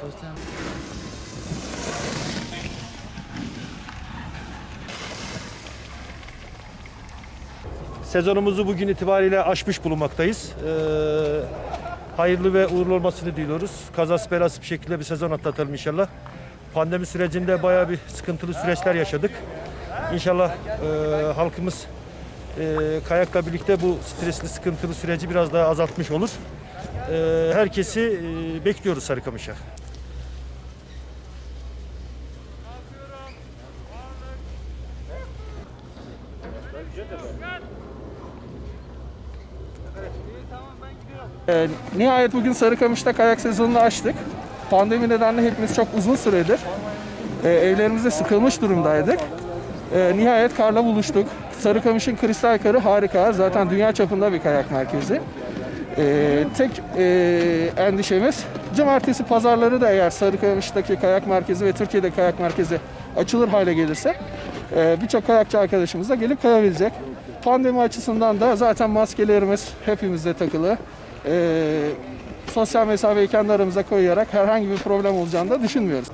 Sosyal Sezonumuzu bugün itibariyle aşmış bulunmaktayız. Ee, hayırlı ve uğurlu olmasını diliyoruz. Kazası belası bir şekilde bir sezon atlatalım inşallah. Pandemi sürecinde bayağı bir sıkıntılı süreçler yaşadık. İnşallah e, halkımız e, kayakla birlikte bu stresli sıkıntılı süreci biraz daha azaltmış olur. E, herkesi e, bekliyoruz Sarıkamış'a. Ee, nihayet bugün Sarıkamış'ta kayak sezonunu açtık. Pandemi nedeniyle hepimiz çok uzun süredir e, evlerimizde sıkılmış durumdaydık. E, nihayet karla buluştuk. Sarıkamış'ın kristal karı harika. Zaten dünya çapında bir kayak merkezi. E, tek e, endişemiz cumartesi pazarları da eğer Sarıkamış'taki kayak merkezi ve Türkiye'de kayak merkezi açılır hale gelirse birçok kayakçı arkadaşımız da gelip kayabilecek. Pandemi açısından da zaten maskelerimiz hepimizde takılı. E, sosyal mesafeyi kendi aramıza koyarak herhangi bir problem olacağını da düşünmüyoruz.